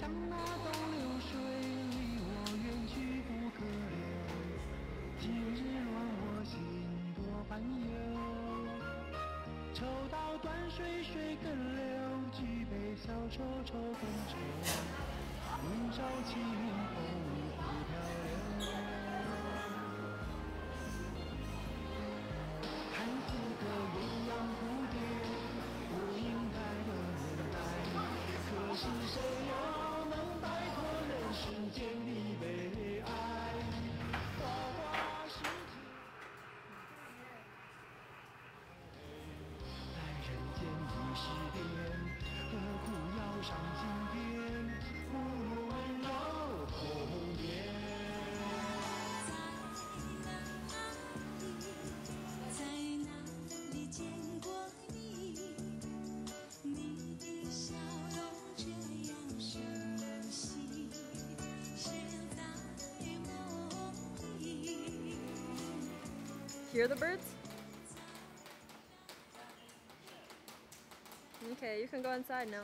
像那东流水离我远去不可留。今日乱我心多烦忧。抽刀断水水更流，举杯消愁愁更愁。明朝清风不飘流。看似个鸳鸯蝴蝶，不应该的年代。可是谁 Hear the birds? Okay, you can go inside now.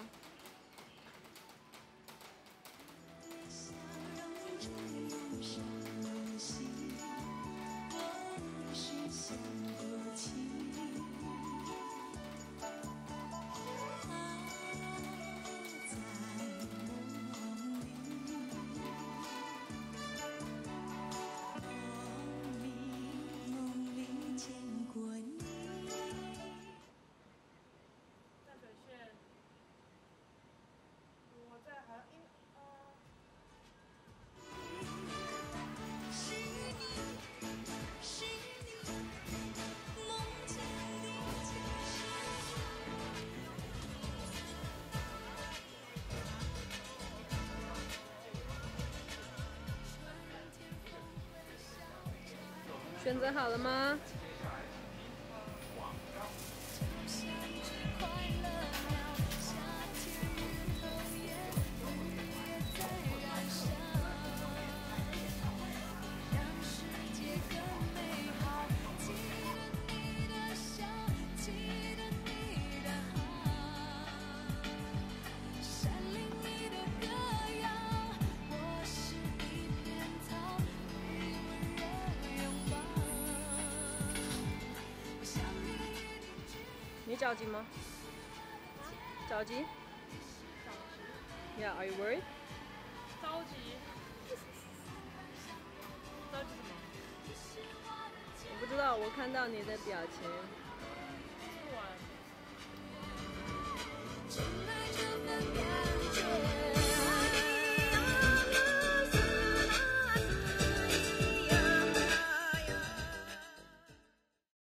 选择好了吗？你着急吗？着急？Yeah, are you worried? 着急，着急什么？我不知道，我看到你的表情。